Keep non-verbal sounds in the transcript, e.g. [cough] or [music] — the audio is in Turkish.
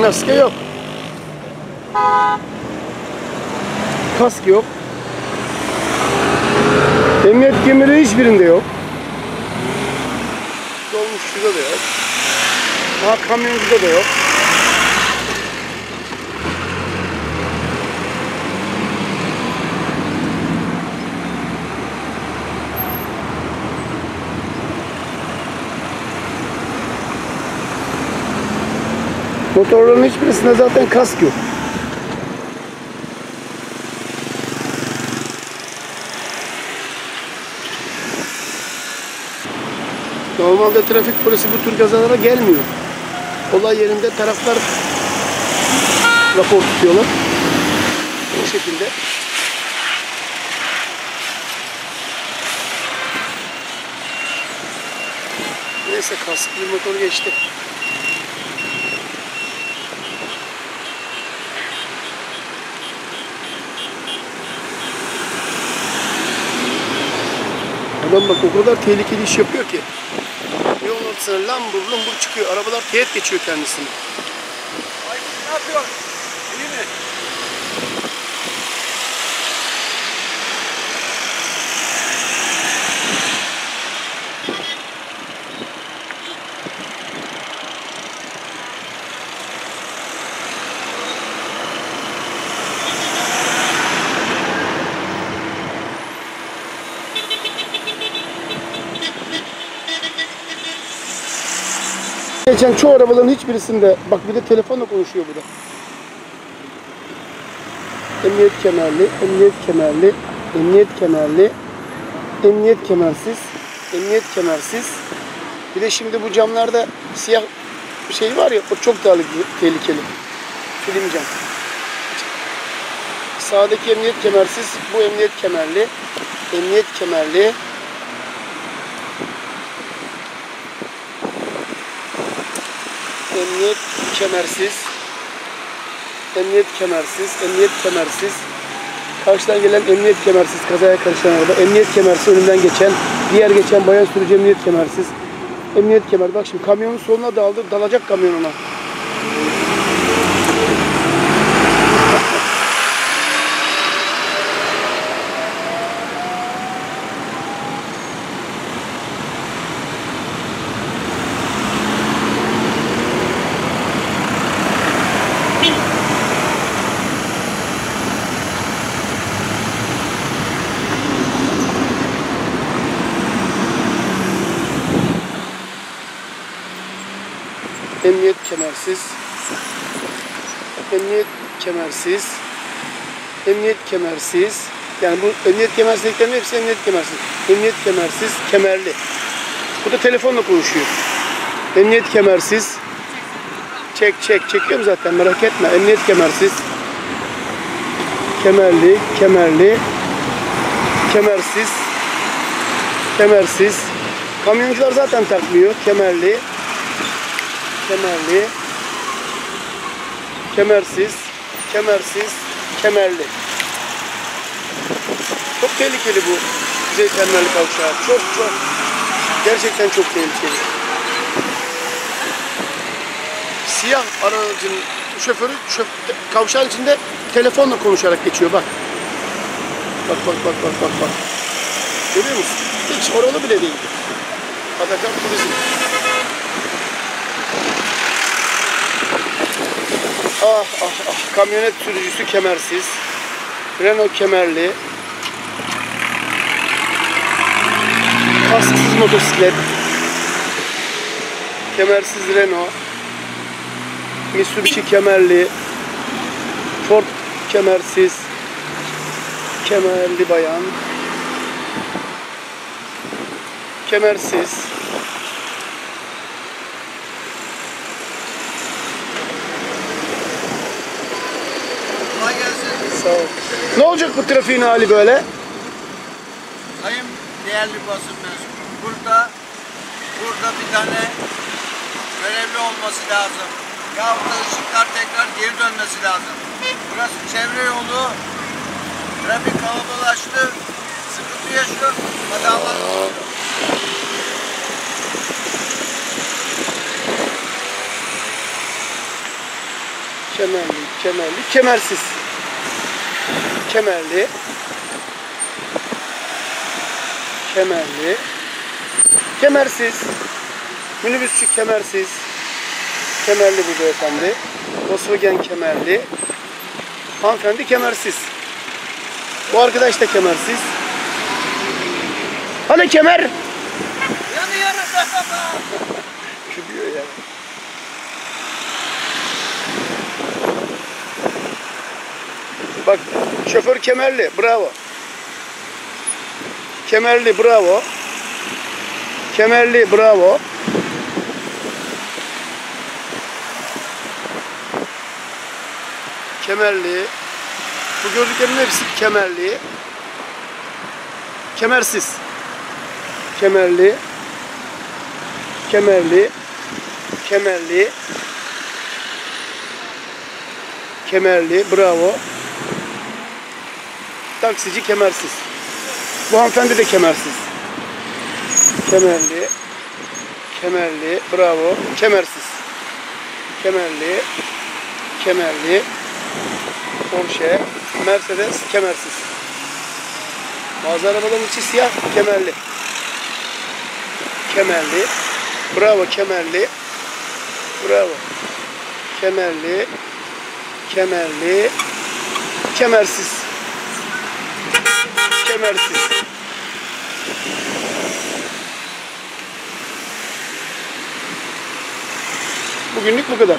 Maske yok. Kask yok. Emniyet kemeri hiçbirinde yok. Dolmuşçuda da yok. Ha kamyoncuda da yok. Motorların hiçbirisinde zaten kask yok. Normalde trafik polisi bu tür kazalara gelmiyor. Olay yerinde taraflar rapor tutuyorlar. Bu şekilde. Neyse kasklı motor geçti. Adam bak o kadar tehlikeli iş yapıyor ki. Yol ortasına lambur lumbur çıkıyor. Arabalar teğet geçiyor kendisini. Ay ne yapıyorsun? Geçen çoğu arabaların hiçbirisinde bak bir de telefonla konuşuyor bu da. Emniyet kemerli, emniyet kemerli, emniyet kemerli, emniyet kemersiz, emniyet kemersiz. Bir de şimdi bu camlarda siyah bir şey var ya o çok tehlikeli. Film cam. Sağdaki emniyet kemersiz, bu emniyet kemerli, emniyet kemerli, emniyet kemersiz, emniyet kemersiz, emniyet kemersiz, karşıdan gelen emniyet kemersiz, kazaya karışan araba, emniyet kemersiz, önünden geçen, diğer geçen bayan sürücü emniyet kemersiz, emniyet kemer. Bak şimdi kamyonun soluna daldı, dalacak kamyon ona. Emniyet kemersiz. Emniyet kemersiz. Emniyet kemersiz. Yani bu emniyet kemersizliklerin hepsi emniyet kemersiz. Emniyet kemersiz, kemerli. Bu da telefonla konuşuyor. Emniyet kemersiz. Çek çek. Çekiyorum zaten merak etme. Emniyet kemersiz. Kemerli, kemerli. Kemersiz. Kemersiz. Kamyoncular zaten takmıyor. Kemerli kemerli, kemersiz, kemersiz, kemerli. Çok tehlikeli bu Kuzey Terminali kavşağı. Çok çok. Gerçekten çok tehlikeli. Siyah aracın şoförü şöf kavşağın içinde telefonla konuşarak geçiyor bak. Bak bak bak bak bak bak. Görüyor musun? Hiç oralı bile değil. Atakan Turizm. Ah ah ah kamyonet sürücüsü kemersiz. Renault kemerli. Kasksız motosiklet. Kemersiz Renault. Mitsubishi kemerli. Ford kemersiz. Kemerli bayan. Kemersiz. Sağ ol. Ne olacak bu trafiğin hali böyle? Sayın değerli basın mensubu. Burada burada bir tane görevli olması lazım. Yahut da ışıklar tekrar geri dönmesi lazım. Burası çevre yolu. Trafik kalabalaştı. Sıkıntı yaşıyor. Oluyor. Kemerli, kemerli, kemersiz. Kemerli. Kemerli. Kemersiz. Minibüsçü kemersiz. Kemerli bu beyefendi. Volkswagen kemerli. Hanımefendi kemersiz. Bu arkadaş da kemersiz. Hani kemer? Yanıyoruz [laughs] araba. Gülüyor yani. Bak şoför kemerli bravo. Kemerli bravo. Kemerli bravo. Kemerli. Bu gördüklerin hepsi kemerli. Kemersiz. Kemerli. Kemerli. Kemerli. Kemerli. Bravo. Taksici kemersiz. Bu hanımefendi de kemersiz. Kemerli. Kemerli. Bravo. Kemersiz. Kemerli. Kemerli. Porsche. Mercedes kemersiz. Bazı arabaların içi siyah kemerli. Kemerli. Bravo kemerli. Bravo. Kemerli. Kemerli. Kemersiz. Kemersiz. Bugünlük bu kadar.